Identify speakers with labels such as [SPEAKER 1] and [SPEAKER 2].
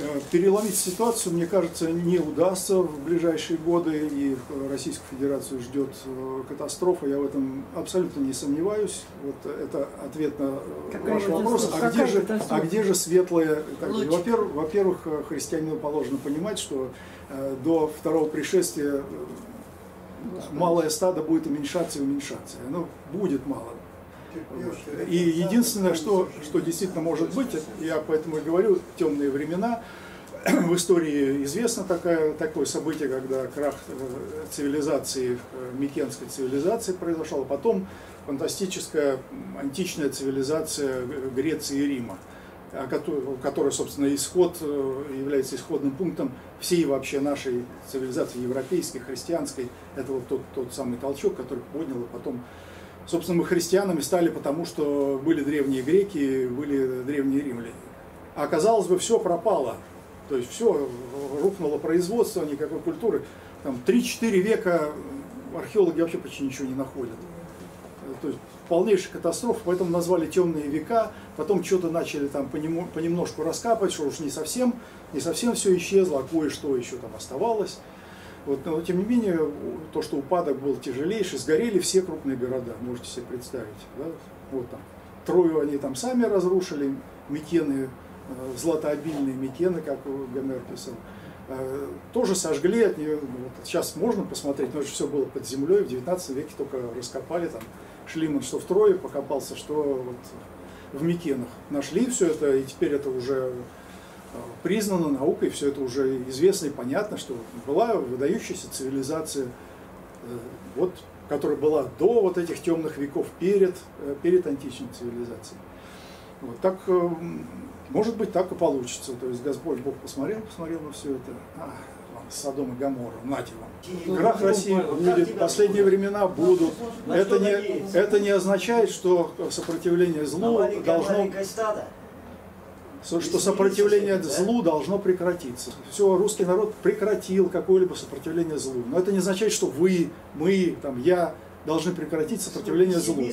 [SPEAKER 1] Э, переломить ситуацию, мне кажется, не удастся в ближайшие годы, и Российскую Федерацию ждет э, катастрофа, я в этом абсолютно не сомневаюсь. Вот это ответ на
[SPEAKER 2] Какая
[SPEAKER 1] ваш вопрос. А где, же,
[SPEAKER 2] катастрофа?
[SPEAKER 1] а где же светлое? Во-первых, во-первых, э, христианину положено понимать, что до второго пришествия э, малое стадо будет уменьшаться и уменьшаться. Оно будет мало. И единственное, что, что действительно может быть, я поэтому и говорю, темные времена, в истории известно такое, такое событие, когда крах э, цивилизации, э, микенской цивилизации произошел, а потом фантастическая античная цивилизация Греции и Рима, а кото- которая, собственно, исход, э, является исходным пунктом всей вообще нашей цивилизации, европейской, христианской. Это вот тот, тот самый толчок, который поднял и потом Собственно, мы христианами стали потому, что были древние греки, были древние римляне. А оказалось бы, все пропало. То есть все, рухнуло производство, никакой культуры. Там 3-4 века археологи вообще почти ничего не находят. То есть полнейшая катастрофа, поэтому назвали темные века, потом что-то начали там понемножку раскапывать, что уж не совсем, не совсем все исчезло, а кое-что еще там оставалось. Вот, но тем не менее, то, что упадок был тяжелейший, сгорели все крупные города, можете себе представить. Да? Вот там. Трою они там сами разрушили, Микены, э, златообильные Микены, как Гомер писал. Э, Тоже сожгли от нее, ну, вот сейчас можно посмотреть, но это все было под землей, в 19 веке только раскопали, там Шлиман что в Трое покопался, что вот в Микенах. Нашли все это, и теперь это уже признано наукой, все это уже известно и понятно, что была выдающаяся цивилизация, э, вот, которая была до вот этих темных веков, перед, э, перед античной цивилизацией. Вот так, э, может быть, так и получится. То есть Господь Бог посмотрел, посмотрел на все это. А, Содом и Гамора, нате вам. Крах России будет, последние времена будут. Это не, это не означает, что сопротивление злу должно что сопротивление злу должно прекратиться. Все, русский народ прекратил какое-либо сопротивление злу. Но это не означает, что вы, мы, там, я должны прекратить сопротивление злу.